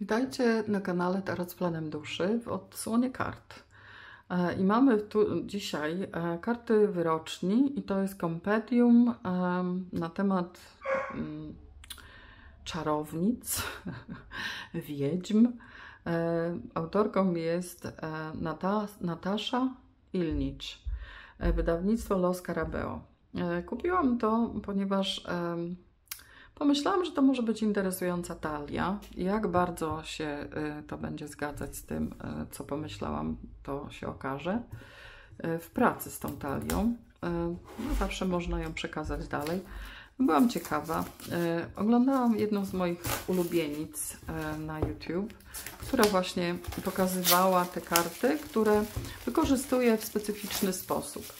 Witajcie na kanale Tarot Planem Duszy w odsłonie kart. E, I mamy tu dzisiaj e, karty wyroczni i to jest kompendium na temat mm, czarownic, wiedźm. E, autorką jest Natasza Ilnicz, wydawnictwo Los Carabeo. Kupiłam to, ponieważ Pomyślałam, że to może być interesująca talia. Jak bardzo się y, to będzie zgadzać z tym, y, co pomyślałam, to się okaże y, w pracy z tą talią. No, zawsze można ją przekazać dalej. Byłam ciekawa. Oglądałam jedną z moich ulubienic na YouTube, która właśnie pokazywała te karty, które wykorzystuje w specyficzny sposób.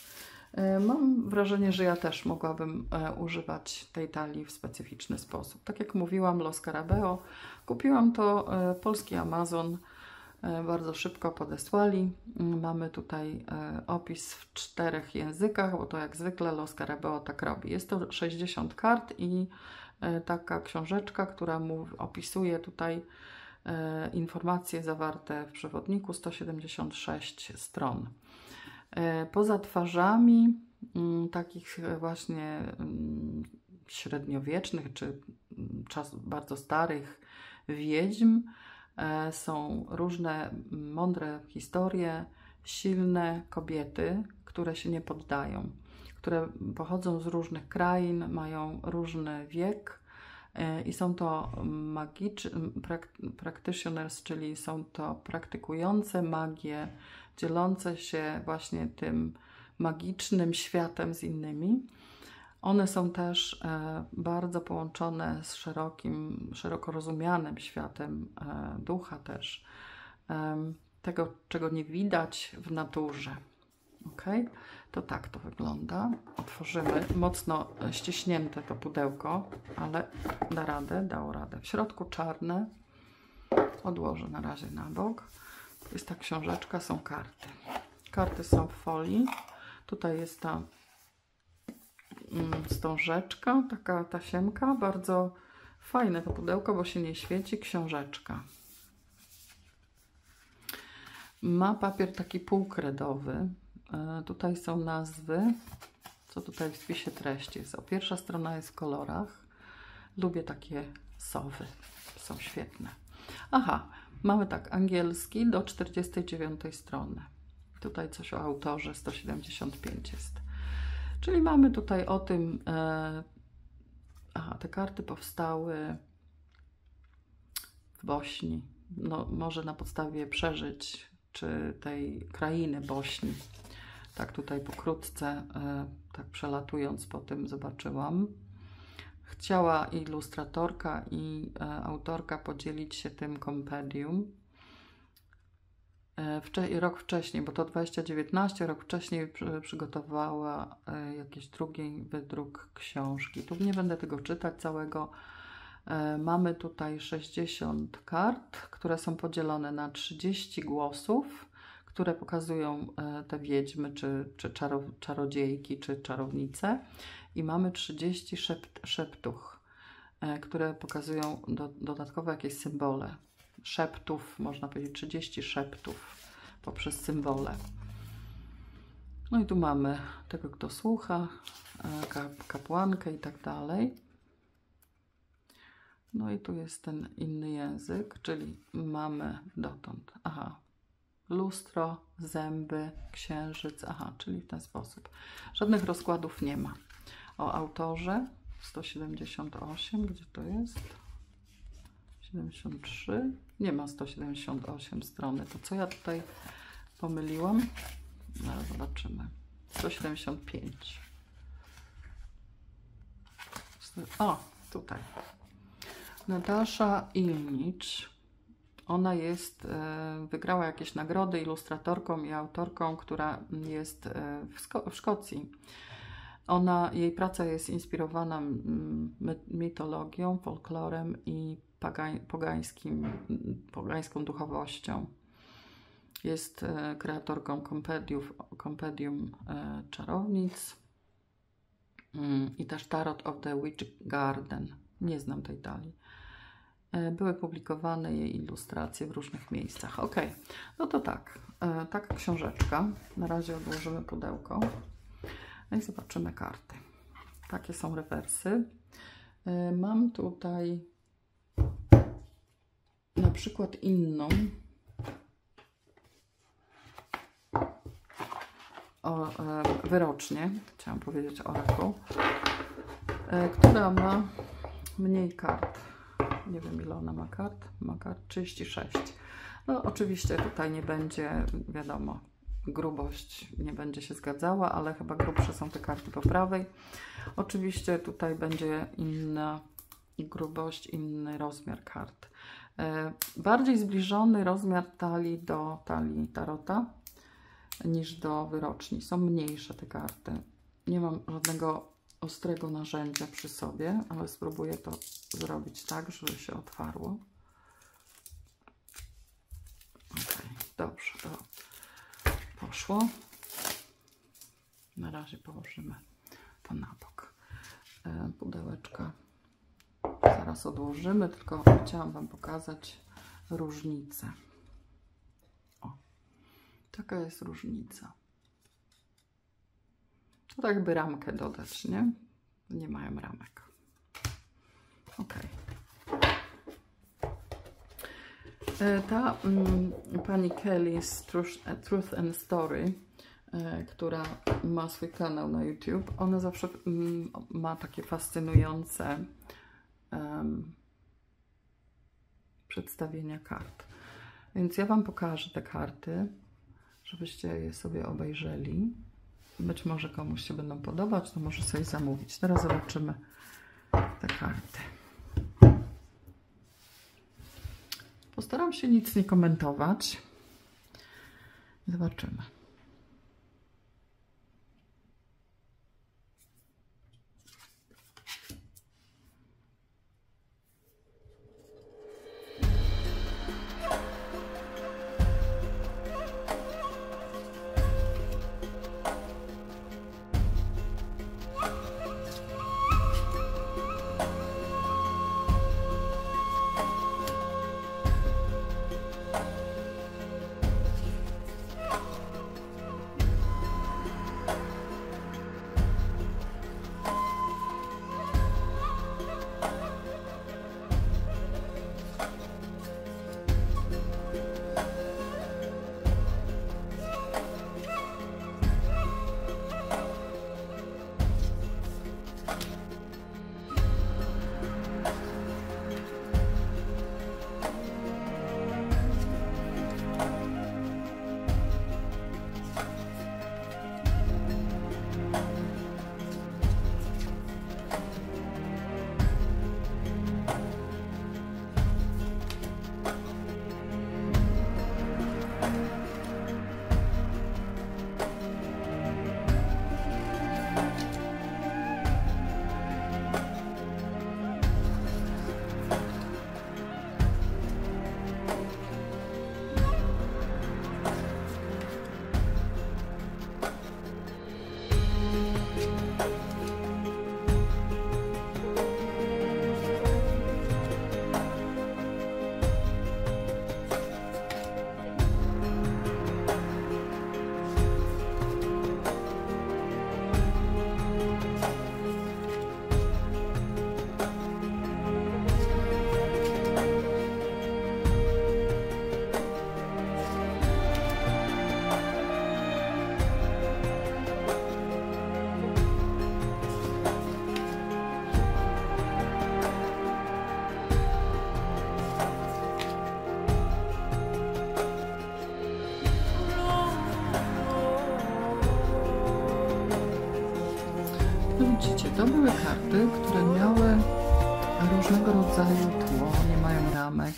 E, mam wrażenie, że ja też mogłabym e, używać tej talii w specyficzny sposób. Tak jak mówiłam, Los Carabeo, kupiłam to e, polski Amazon, bardzo szybko podesłali. Mm, mamy tutaj opis w czterech językach, bo to jak zwykle Los Carabeo tak robi. Jest to 60 kart i taka książeczka, która mu opisuje tutaj informacje zawarte w przewodniku 176 stron. E, poza twarzami mm, takich właśnie mm, średniowiecznych czy mm, czas bardzo starych wiedźm e, są różne mądre historie, silne kobiety, które się nie poddają, które pochodzą z różnych krain, mają różny wiek e, i są to magicz, practitioners, czyli są to praktykujące magię dzielące się właśnie tym magicznym światem z innymi. One są też e, bardzo połączone z szerokim, szeroko rozumianym światem e, ducha też. E, tego, czego nie widać w naturze. Ok? To tak to wygląda. Otworzymy. Mocno ściśnięte to pudełko, ale da radę, dało radę. W środku czarne. Odłożę na razie na bok jest ta książeczka, są karty. Karty są w folii. Tutaj jest ta mm, wstążeczka, taka tasiemka. Bardzo fajne to pudełko, bo się nie świeci. Książeczka. Ma papier taki półkredowy. E, tutaj są nazwy, co tutaj w spisie treści jest. O, pierwsza strona jest w kolorach. Lubię takie sowy. Są świetne. Aha, Mamy tak, angielski do 49 strony. Tutaj coś o autorze, 175 jest. Czyli mamy tutaj o tym, e, aha, te karty powstały w Bośni. No, może na podstawie przeżyć, czy tej krainy Bośni. Tak tutaj pokrótce, e, tak przelatując po tym zobaczyłam chciała ilustratorka i e, autorka podzielić się tym kompendium. E, rok wcześniej, bo to 2019, rok wcześniej przy, przygotowała e, jakiś drugi wydruk książki. Tu nie będę tego czytać całego. Mamy tutaj 60 kart, które są podzielone na 30 głosów, które pokazują te wiedźmy, czy, czy czaro, czarodziejki, czy czarownice i mamy 30 szept, szeptuch, e, które pokazują do, dodatkowe jakieś symbole. Szeptów, można powiedzieć 30 szeptów poprzez symbole. No i tu mamy tego, kto słucha, e, kapłankę i tak dalej. No i tu jest ten inny język, czyli mamy dotąd. Aha, lustro, zęby, księżyc. Aha, czyli w ten sposób. Żadnych rozkładów nie ma o autorze 178, gdzie to jest? 73, nie ma 178 strony. To co ja tutaj pomyliłam? No, zobaczymy. 175. O, tutaj. Natasza Ilnicz. Ona jest, e, wygrała jakieś nagrody ilustratorką i autorką, która jest e, w, Szko w Szkocji. Ona, jej praca jest inspirowana mitologią, folklorem i pogańskim, pogańską duchowością. Jest e, kreatorką kompediów, kompedium e, czarownic mm, i też Tarot of the Witch Garden. Nie znam tej talii. e, były publikowane jej ilustracje w różnych miejscach. Ok, no to tak, taka książeczka. Na razie odłożymy pudełko. No i zobaczymy karty. Takie są rewersy. E, mam tutaj na przykład inną. O, e, wyrocznie, chciałam powiedzieć orakuł, e, która ma mniej kart. Nie wiem ile ona ma kart. Ma kart 36. No oczywiście tutaj nie będzie, wiadomo, grubość nie będzie się zgadzała, ale chyba grubsze są te karty po prawej. Oczywiście tutaj będzie inna grubość, inny rozmiar kart. E, bardziej zbliżony rozmiar talii do talii tarota niż do wyroczni. Są mniejsze te karty. Nie mam żadnego ostrego narzędzia przy sobie, ale spróbuję to zrobić tak, żeby się otwarło. Ok, dobrze, to poszło. Na razie położymy to na bok. E, pudełeczka zaraz odłożymy, tylko chciałam Wam pokazać różnicę. O, taka jest różnica. To tak jakby ramkę dodać, nie? Nie mają ramek. Ok. E, ta mm, pani Kelly z Truth, and Story, e, która ma swój kanał na YouTube, ona zawsze mm, ma takie fascynujące um, przedstawienia kart. Więc ja Wam pokażę te karty, żebyście je sobie obejrzeli. Być może komuś się będą podobać, to może sobie zamówić. Teraz zobaczymy te karty. Postaram się nic nie komentować. Zobaczymy. Karty, które miały różnego rodzaju tło, nie mają ramek.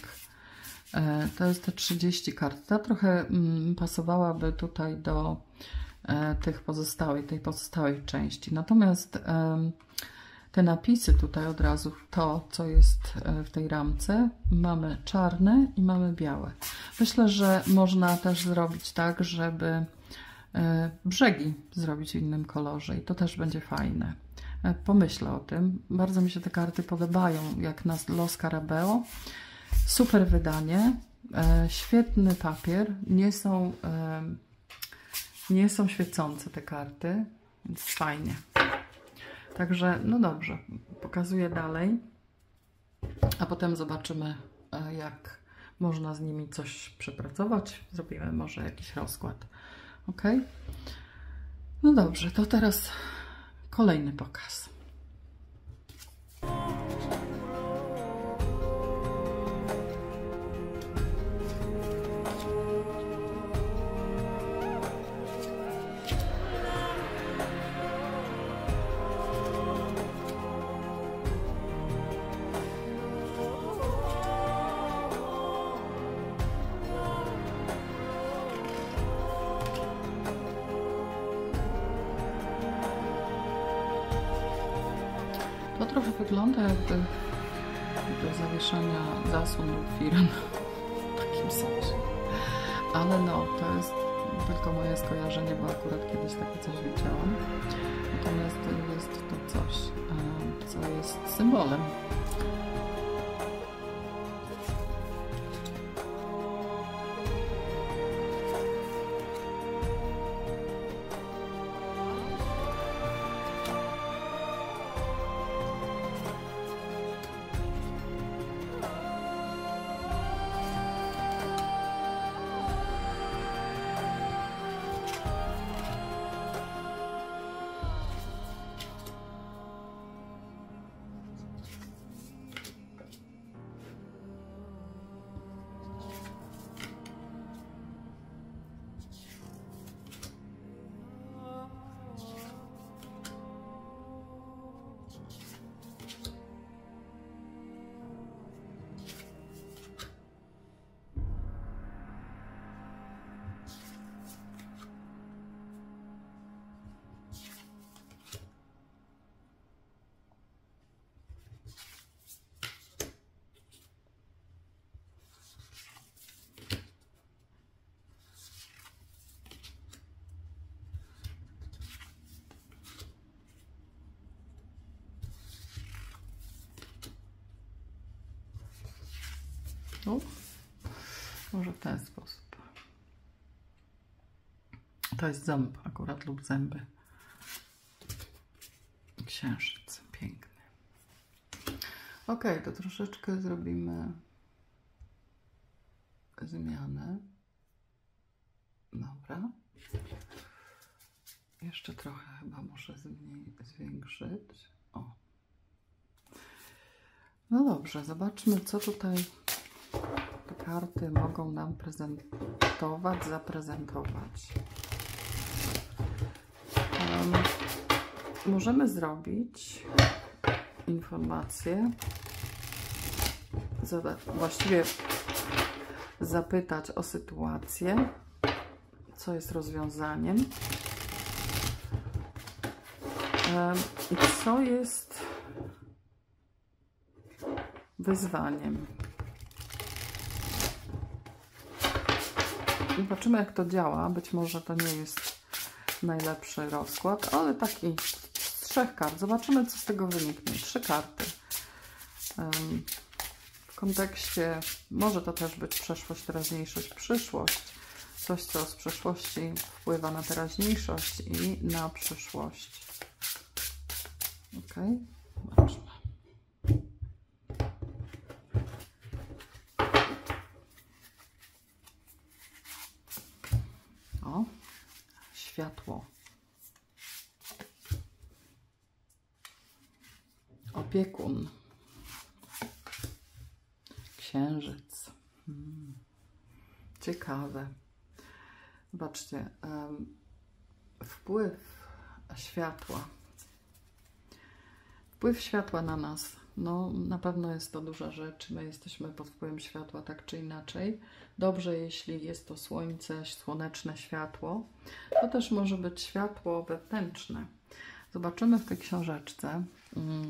E, to jest te 30 kart. Ta trochę mm, pasowałaby tutaj do e, tych pozostałej, tej pozostałej części. Natomiast te napisy tutaj od razu, to co jest e, w tej ramce, mamy czarne i mamy białe. Myślę, że można też zrobić tak, żeby brzegi zrobić w innym kolorze i to też będzie fajne Pomyślę o tym. Bardzo mi się te karty podobają, jak na Los Carabeo. Super wydanie, e, świetny papier. Nie są, e, nie są świecące te karty, więc fajnie. Także, no dobrze, pokazuję dalej, a potem zobaczymy, e, jak można z nimi coś przepracować. Zrobimy może jakiś rozkład. Ok? No dobrze, to teraz kolejny pokaz. Trochę wygląda jakby do zawieszania zasłon lub firan w takim sensie. Ale no, to jest tylko moje skojarzenie, bo akurat kiedyś takie coś widziałam. Natomiast to jest to coś, co jest symbolem. No, może w ten sposób. To jest ząb akurat lub zęby. Księżyc piękny. Ok, to troszeczkę zrobimy zmianę. Dobra. Jeszcze trochę chyba muszę zwiększyć. O. No dobrze, zobaczmy, co tutaj karty mogą nam prezentować, zaprezentować. Um, możemy zrobić informację, właściwie zapytać o sytuację, co jest rozwiązaniem i co jest wyzwaniem. Zobaczymy, jak to działa. Być może to nie jest najlepszy rozkład, ale taki z trzech kart. Zobaczymy, co z tego wyniknie. Trzy karty. W kontekście, może to też być przeszłość, teraźniejszość, przyszłość. Coś, co z przeszłości wpływa na teraźniejszość i na przyszłość. Ok, zobaczmy. O, światło. Opiekun. Księżyc. Hmm. Ciekawe. Zobaczcie, um, wpływ światła. Wpływ światła na nas. No, na pewno jest to duża rzecz. My jesteśmy pod wpływem światła tak czy inaczej. Dobrze, jeśli jest to słońce, słoneczne światło. To też może być światło wewnętrzne. Zobaczymy w tej książeczce,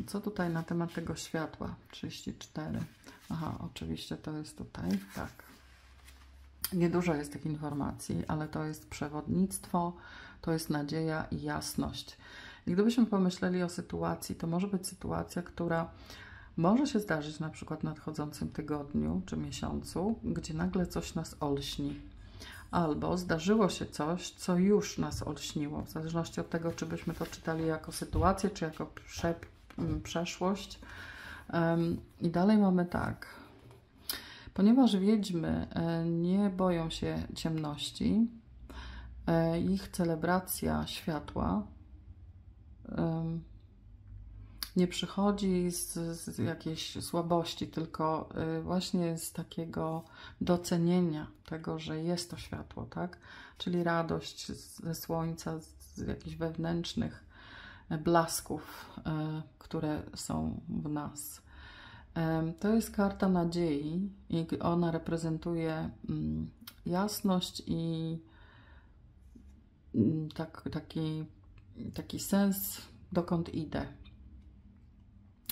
co tutaj na temat tego światła. 34. Aha, oczywiście to jest tutaj. Tak. Niedużo jest tych informacji, ale to jest przewodnictwo, to jest nadzieja i jasność. I gdybyśmy pomyśleli o sytuacji, to może być sytuacja, która może się zdarzyć na przykład w nadchodzącym tygodniu czy miesiącu, gdzie nagle coś nas olśni. Albo zdarzyło się coś, co już nas olśniło, w zależności od tego, czy byśmy to czytali jako sytuację, czy jako prze, przeszłość. I dalej mamy tak. Ponieważ wiedźmy e, nie boją się ciemności, e, ich celebracja światła nie przychodzi z, z jakiejś słabości, tylko y, właśnie z takiego docenienia tego, że jest to światło, tak? Czyli radość ze słońca, z jakichś wewnętrznych e, blasków, e, które są w nas. To jest karta nadziei i ona reprezentuje mm, jasność i mm, tak, taki, taki sens, dokąd idę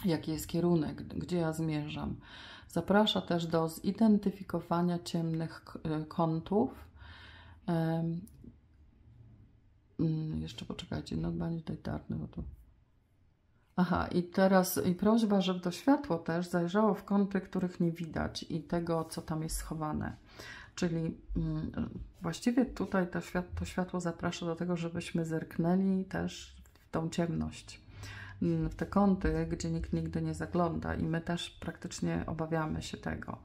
jaki jest kierunek, gdzie ja zmierzam. Zaprasza też do zidentyfikowania ciemnych e, kątów. Mm, jeszcze poczekajcie, not bądź dejtarny, bo tu. Aha, i teraz i prośba, żeby to światło też zajrzało w kąty, których nie widać i tego, co tam jest schowane. Czyli mm, właściwie tutaj to światło zaprasza do tego, żebyśmy zerknęli też w tą ciemność w te kąty, gdzie nikt nigdy nie zagląda i my też praktycznie obawiamy się tego.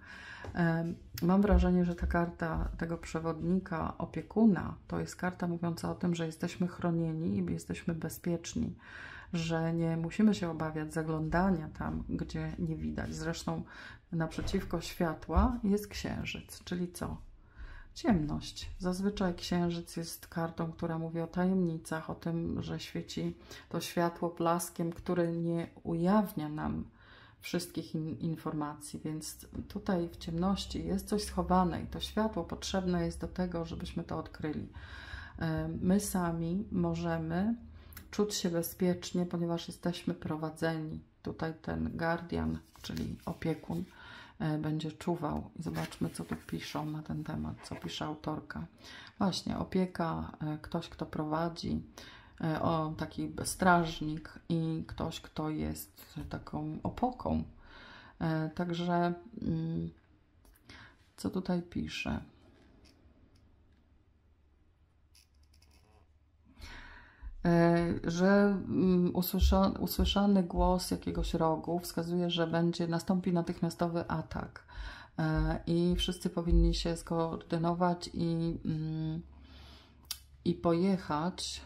Mam wrażenie, że ta karta tego przewodnika, opiekuna, to jest karta mówiąca o tym, że jesteśmy chronieni i jesteśmy bezpieczni, że nie musimy się obawiać zaglądania tam, gdzie nie widać. Zresztą naprzeciwko światła jest księżyc, czyli co? Ciemność. Zazwyczaj księżyc jest kartą, która mówi o tajemnicach, o tym, że świeci to światło blaskiem, który nie ujawnia nam wszystkich in informacji, więc tutaj w ciemności jest coś schowane i to światło potrzebne jest do tego, żebyśmy to odkryli. E, my sami możemy czuć się bezpiecznie, ponieważ jesteśmy prowadzeni. Tutaj ten guardian, czyli opiekun, będzie czuwał. I zobaczmy, co tu piszą na ten temat, co pisze autorka. Właśnie, opieka, e, ktoś, kto prowadzi, e, o taki strażnik i ktoś, kto jest taką opoką. Także, mm, co tutaj pisze? Że mm, usłyszany głos jakiegoś rogu wskazuje, że będzie nastąpi natychmiastowy atak e, i wszyscy powinni się skoordynować i, mm, i pojechać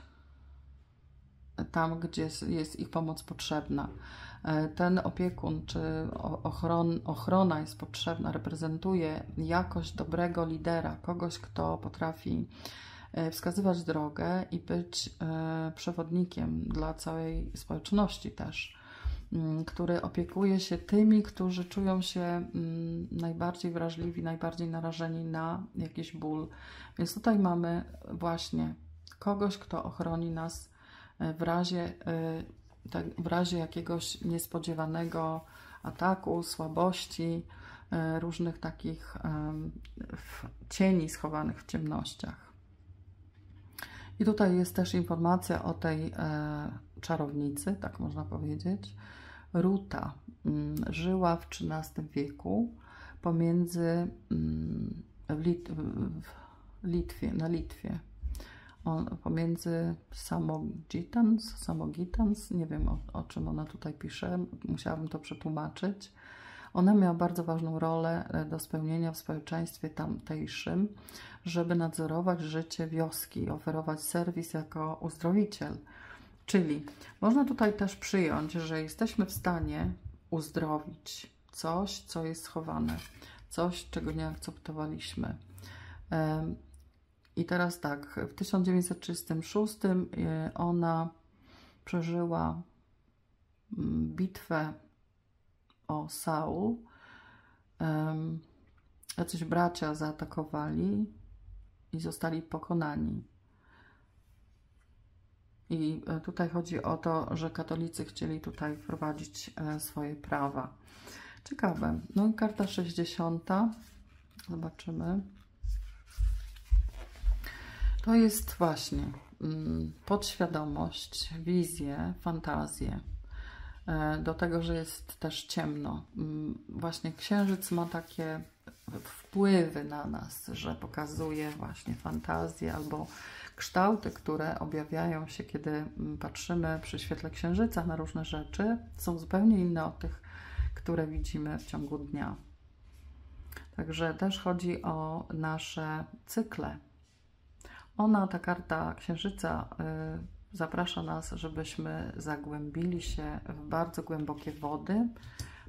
tam, gdzie jest ich pomoc potrzebna. E, ten opiekun czy ochron, ochrona jest potrzebna, reprezentuje jakość dobrego lidera, kogoś, kto potrafi E, wskazywać drogę i być e, przewodnikiem dla całej społeczności też, mm, który opiekuje się tymi, którzy czują się mm, najbardziej wrażliwi, najbardziej narażeni na jakiś ból. Więc tutaj mamy właśnie kogoś, kto ochroni nas e, w razie, tak, w razie jakiegoś niespodziewanego ataku, słabości, różnych takich cieni schowanych w ciemnościach. I tutaj jest też informacja o tej e, czarownicy, tak można powiedzieć. Ruta mm, żyła w XIII wieku pomiędzy mm, w, Lit w Litwie, na Litwie. On, pomiędzy Samogitans, Samogitans, nie wiem o, o czym ona tutaj pisze, musiałabym to przetłumaczyć. Ona miała bardzo ważną rolę e, do spełnienia w społeczeństwie tamtejszym, żeby nadzorować życie wioski oferować serwis jako uzdrowiciel. Czyli można tutaj też przyjąć, że jesteśmy w stanie uzdrowić coś, co jest schowane, coś, czego nie akceptowaliśmy. I teraz tak, w 1936 e, ona przeżyła mm, bitwę o Saul. Jacyś bracia zaatakowali i zostali pokonani. I e, tutaj chodzi o to, że katolicy chcieli tutaj wprowadzić e, swoje prawa. Ciekawe. No i karta 60. Zobaczymy. To jest właśnie mm, podświadomość, wizję, fantazję. E, do tego, że jest też ciemno. Mm, właśnie księżyc ma takie wpływy na nas, że pokazuje właśnie fantazję albo kształty, które objawiają się, kiedy mm, patrzymy przy świetle księżyca na różne rzeczy, są zupełnie inne od tych, które widzimy w ciągu dnia. Także też chodzi o nasze cykle. Ona, ta karta księżyca, y, zaprasza nas, żebyśmy zagłębili się w bardzo głębokie wody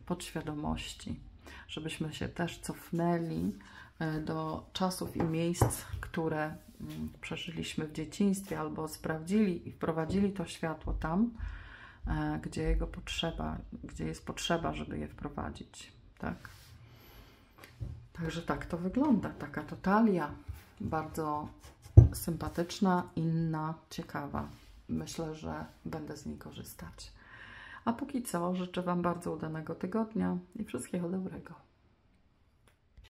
podświadomości, żebyśmy się też cofnęli y, do czasów i miejsc, które mm, przeżyliśmy w dzieciństwie, albo sprawdzili i wprowadzili to światło tam, y, gdzie jego potrzeba, gdzie jest potrzeba, żeby je wprowadzić. Tak? Także tak to wygląda. Taka totalia. Bardzo sympatyczna, inna, ciekawa. Myślę, że będę z niej korzystać. A póki co życzę Wam bardzo udanego tygodnia i wszystkiego dobrego.